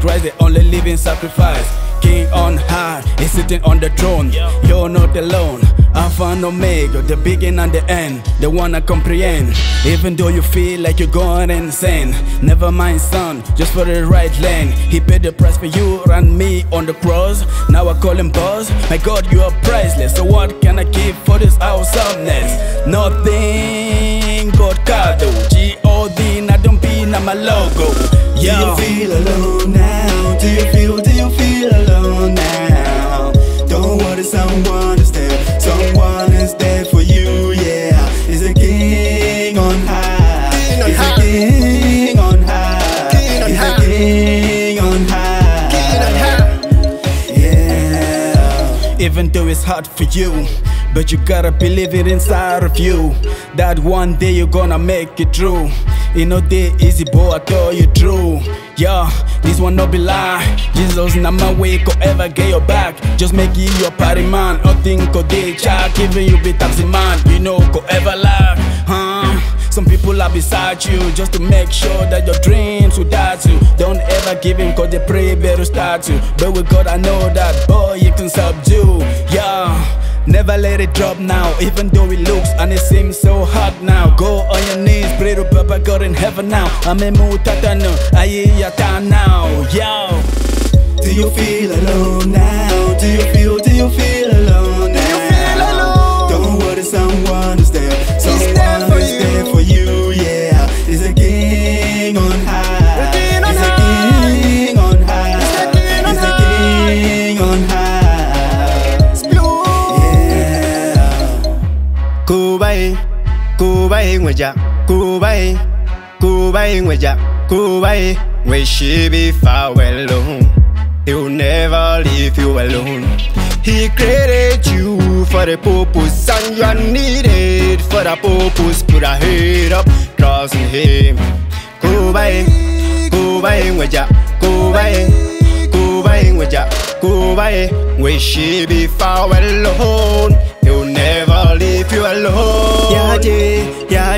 Christ, the only living sacrifice. King on high, is sitting on the throne. You're not alone. Alpha and Omega, the beginning and the end, the one I comprehend. Even though you feel like you're going insane, never mind, son, just for the right lane. He paid the price for you and me on the cross. Now I call him boss. My God, you are priceless. So what can I give for this awesomeness? Nothing. God, Kado, G O D, not don't be not my logo. Do you feel alone now? Do you feel, do you feel alone now? Don't worry, someone is there. Someone is there for you, yeah. He's a king on high. King on high. a king on high. King on high. a king on high. King on high. Yeah. Even though it's hard for you, but you gotta believe it inside of you. That one day you're gonna make it through. You know they easy, boy, I tell you true. Yeah, this one no be lie. Jesus na my way, go ever get your back. Just make it your party man. Or think go day child, even you be taxi man. You know, go ever lie, huh? Some people are beside you just to make sure that your dreams will die too. Don't ever give in cause they pray better start to. But with God I know that boy you can subdue. Yeah. Never let it drop now, even though it looks and it seems so hard now. Go on your knees, pray to Papa in heaven now. I'm a mutatano, ayiyata now, yo. Do you feel alone now? Do you feel, do you feel alone now? Do you feel alone? Don't worry, someone is there. Someone there for is you. there for you, yeah. He's a king on high. King on He's a king on high. He's the king on high. king on high. Yeah. Kubai, Kubai ngwaja, Kubai, Kubai ngwaja, Kubai. Where she be far alone, he'll never leave you alone. He created you for the purpose, and you are needed for the purpose. Put a head up, trusting him. Kubai, Kubai ngwaja, Kubai. Kubai ngwaja, Kubai. Where she be far alone, he'll never leave you alone.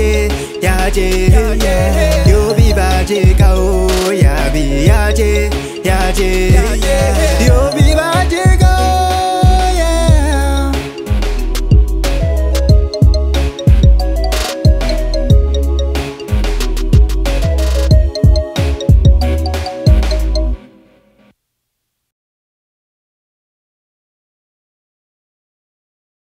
ya nhà yo yêu bị bà chị cầu nhà bị nhà chị nhà chị